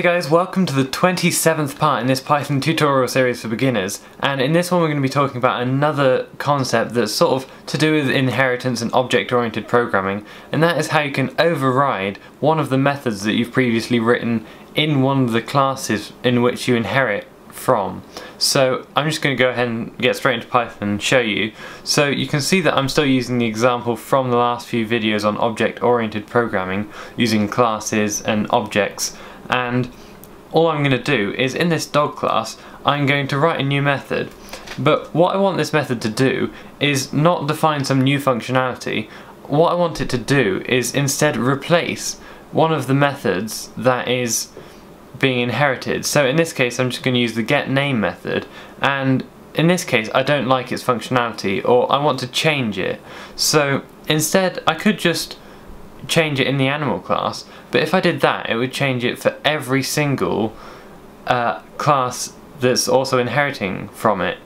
Hey guys, welcome to the 27th part in this Python tutorial series for beginners and in this one we're going to be talking about another concept that's sort of to do with inheritance and object-oriented programming and that is how you can override one of the methods that you've previously written in one of the classes in which you inherit from. So I'm just going to go ahead and get straight into Python and show you. So you can see that I'm still using the example from the last few videos on object-oriented programming using classes and objects and all I'm going to do is in this dog class I'm going to write a new method. But what I want this method to do is not define some new functionality. What I want it to do is instead replace one of the methods that is being inherited. So in this case I'm just going to use the get name method. And in this case I don't like its functionality or I want to change it. So instead I could just change it in the animal class, but if I did that, it would change it for every single uh, class that's also inheriting from it.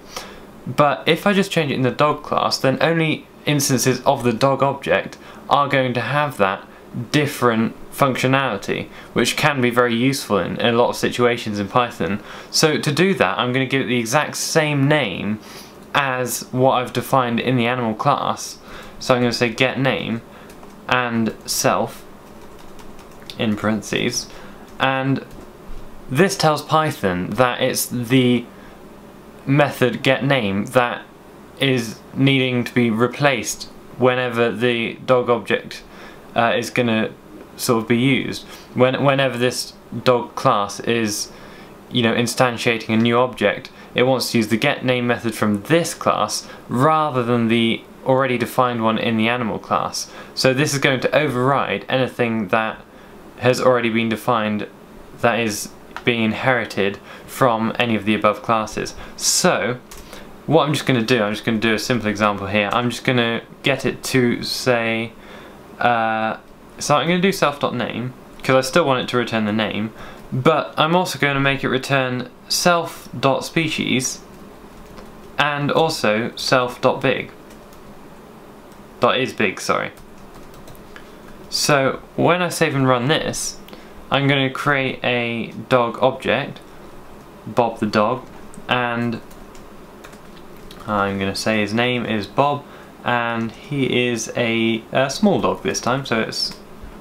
But if I just change it in the dog class, then only instances of the dog object are going to have that different functionality, which can be very useful in, in a lot of situations in Python. So to do that, I'm going to give it the exact same name as what I've defined in the animal class. So I'm going to say get name, and self in parentheses and this tells Python that it's the method getName that is needing to be replaced whenever the dog object uh, is going to sort of be used. When, whenever this dog class is you know instantiating a new object it wants to use the getName method from this class rather than the already defined one in the animal class. So this is going to override anything that has already been defined that is being inherited from any of the above classes. So what I'm just going to do, I'm just going to do a simple example here. I'm just going to get it to say, uh, so I'm going to do self.name because I still want it to return the name, but I'm also going to make it return self.species and also self.big dot is big, sorry. So when I save and run this, I'm going to create a dog object, Bob the dog, and I'm going to say his name is Bob, and he is a, a small dog this time, so it's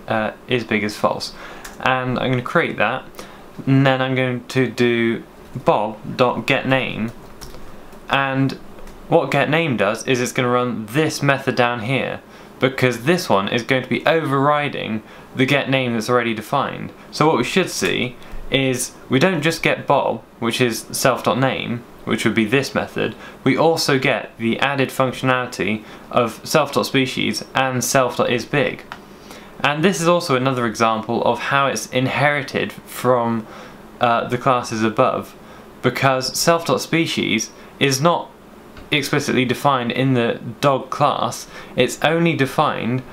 uh, is big as false. And I'm going to create that, and then I'm going to do bob.getName, and what getName does is it's going to run this method down here because this one is going to be overriding the getName that's already defined. So what we should see is we don't just get Bob, which is self.name, which would be this method, we also get the added functionality of self.species and self.isBig. And this is also another example of how it's inherited from uh, the classes above, because self.species is not explicitly defined in the dog class, it's only defined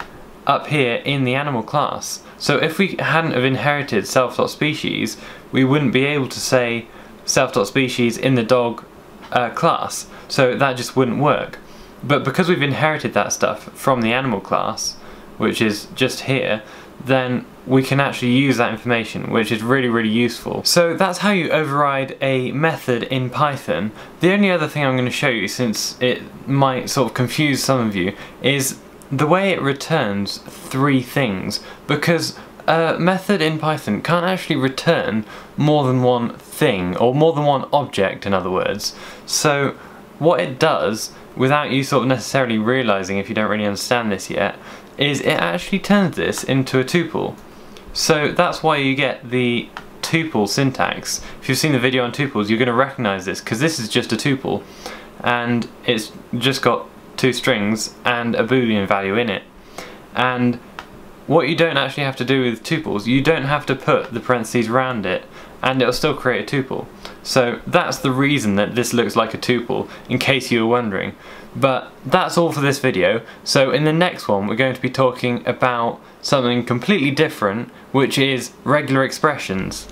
up here in the animal class. So if we hadn't have inherited self.species, we wouldn't be able to say self.species in the dog uh, class. So that just wouldn't work. But because we've inherited that stuff from the animal class, which is just here, then we can actually use that information, which is really, really useful. So that's how you override a method in Python. The only other thing I'm going to show you, since it might sort of confuse some of you, is the way it returns three things, because a method in Python can't actually return more than one thing, or more than one object in other words. So what it does, without you sort of necessarily realising if you don't really understand this yet, is it actually turns this into a tuple. So that's why you get the tuple syntax. If you've seen the video on tuples, you're going to recognize this because this is just a tuple and it's just got two strings and a boolean value in it. And what you don't actually have to do with tuples, you don't have to put the parentheses around it and it'll still create a tuple. So that's the reason that this looks like a tuple, in case you were wondering. But that's all for this video, so in the next one we're going to be talking about something completely different, which is regular expressions.